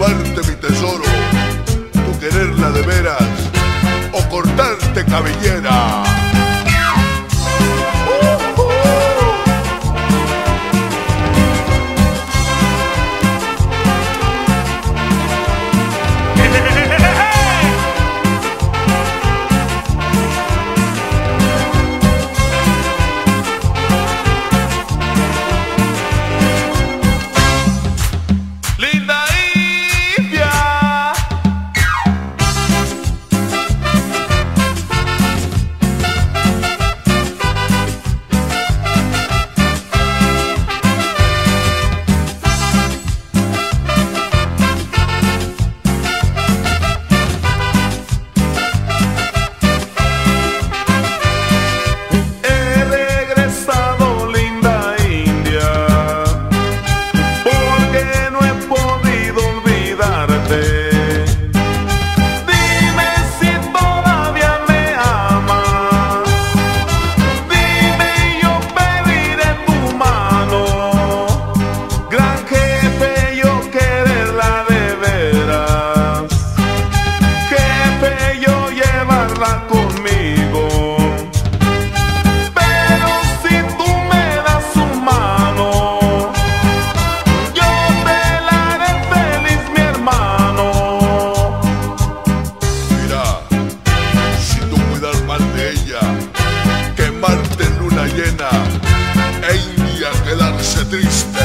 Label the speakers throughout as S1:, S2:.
S1: llevarte mi tesoro, tú quererla de veras o cortarte cabellera. Triste.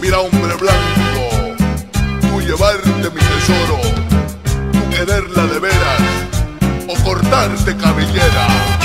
S1: Mira, hombre blanco, tú llevarte mi tesoro, tú quererla de veras o cortarte cabellera.